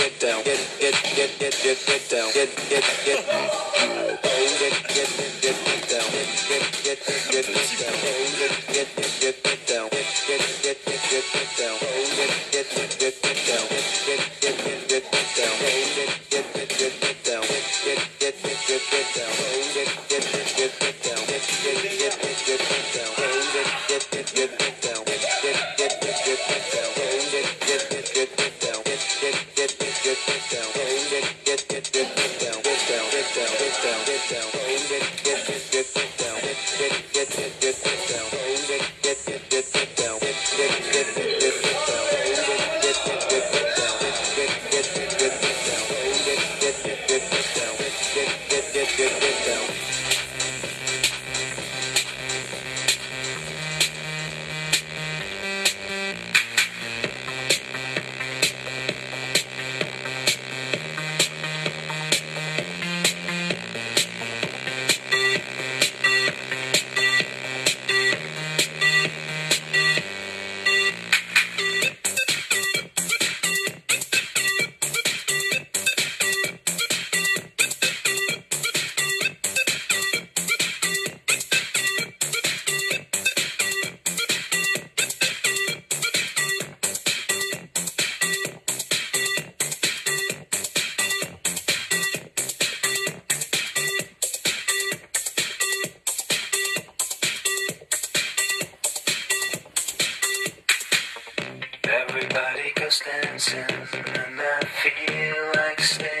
get down, get, get, get, get, get down get down. just dancing, and I feel like staying.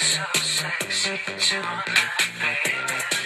so sexy tonight, baby.